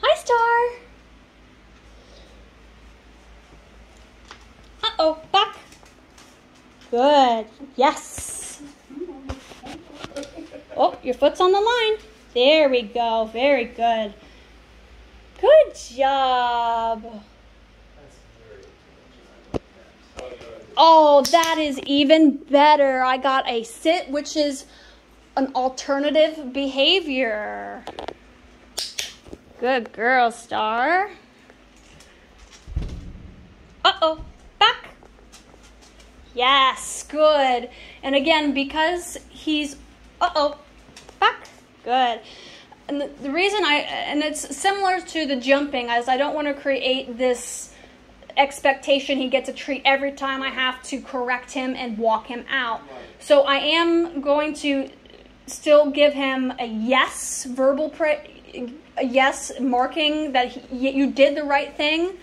Hi, Star. Uh oh, back. Good. Yes. Oh, your foot's on the line. There we go. Very good. Good job. That's very intelligent. Oh, that is even better. I got a sit, which is an alternative behavior. Good girl, Star. Uh oh, back. Yes, good. And again, because he's, uh oh, back. Good. And the, the reason I, and it's similar to the jumping, as I don't want to create this expectation he gets a treat every time I have to correct him and walk him out. So I am going to still give him a yes verbal pra- a yes marking that he, you did the right thing.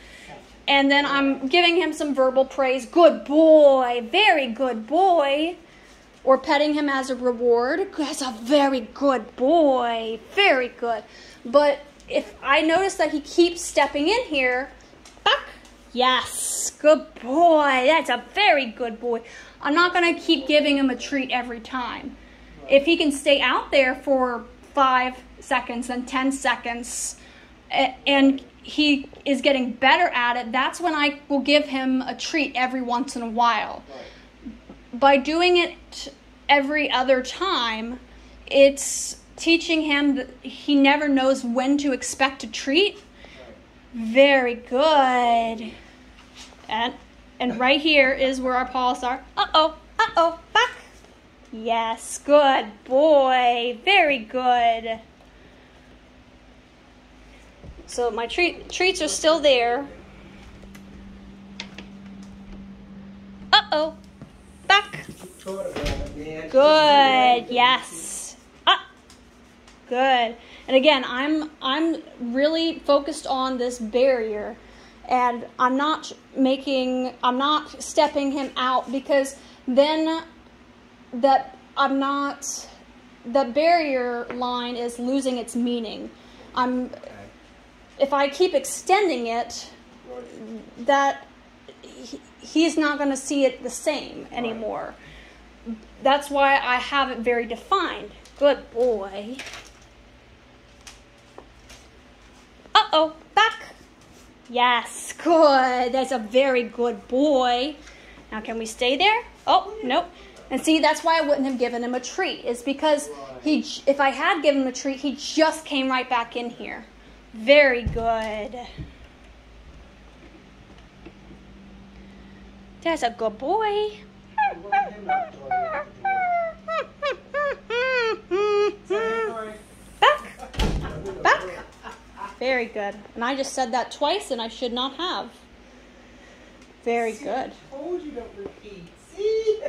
And then I'm giving him some verbal praise. Good boy, very good boy. Or petting him as a reward. That's a very good boy, very good. But if I notice that he keeps stepping in here, back, Yes, good boy. That's a very good boy. I'm not going to keep giving him a treat every time. If he can stay out there for five seconds and 10 seconds and he is getting better at it, that's when I will give him a treat every once in a while. By doing it every other time, it's teaching him that he never knows when to expect a treat very good. And and right here is where our paws are. Uh oh, uh oh, back. Yes, good boy. Very good. So my treat treats are still there. Uh oh, back. Good. Yes. Ah. Good. And again, I'm I'm really focused on this barrier and I'm not making I'm not stepping him out because then that I'm not the barrier line is losing its meaning. I'm if I keep extending it that he, he's not going to see it the same anymore. That's why I have it very defined. Good boy. Uh oh, back. Yes, good. That's a very good boy. Now, can we stay there? Oh, nope. And see, that's why I wouldn't have given him a treat. Is because he, if I had given him a treat, he just came right back in here. Very good. That's a good boy. Back. Back. Very good. And I just said that twice and I should not have. Very good. Told you don't repeat. See?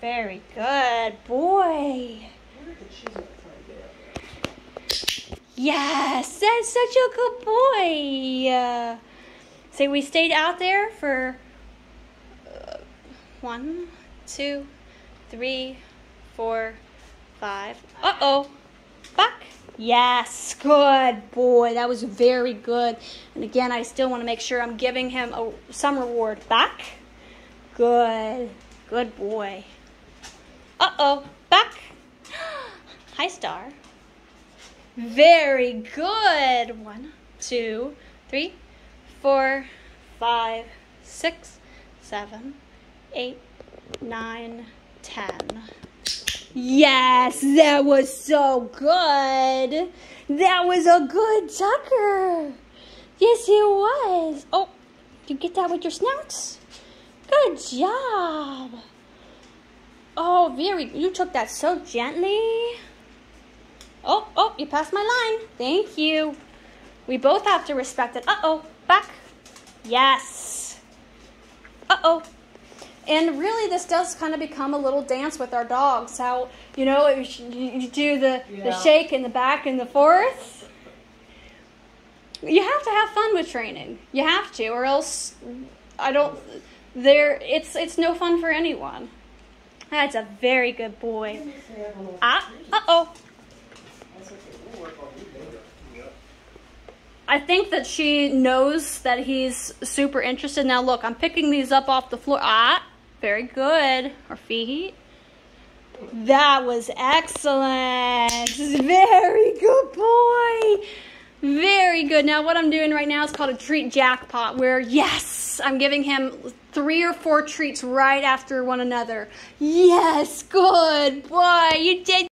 Very good. Boy. Where did the chisel find that? Yes, that's such a good boy. Uh, so we stayed out there for uh, one, two, three, four, five. Uh oh. Back. Yes, good boy. That was very good. And again, I still want to make sure I'm giving him a, some reward back. Good. Good boy. Uh oh. Back. Hi, Star. Very good. One, two, three, four, five, six, seven, eight, nine, ten. Yes, that was so good. That was a good sucker. Yes, it was. Oh, did you get that with your snouts? Good job. Oh, very. You took that so gently. Oh, oh, you passed my line. Thank you. We both have to respect it. Uh oh, back. Yes. Uh oh. And really, this does kind of become a little dance with our dogs. How, you know, you do the, the shake and the back and the forth. You have to have fun with training. You have to, or else I don't. There, it's it's no fun for anyone. That's a very good boy. Ah, uh oh. I think that she knows that he's super interested. Now look, I'm picking these up off the floor. Ah, very good. Her feet. That was excellent. Very good boy. Very good. Now what I'm doing right now is called a treat jackpot where yes, I'm giving him three or four treats right after one another. Yes, good boy. You did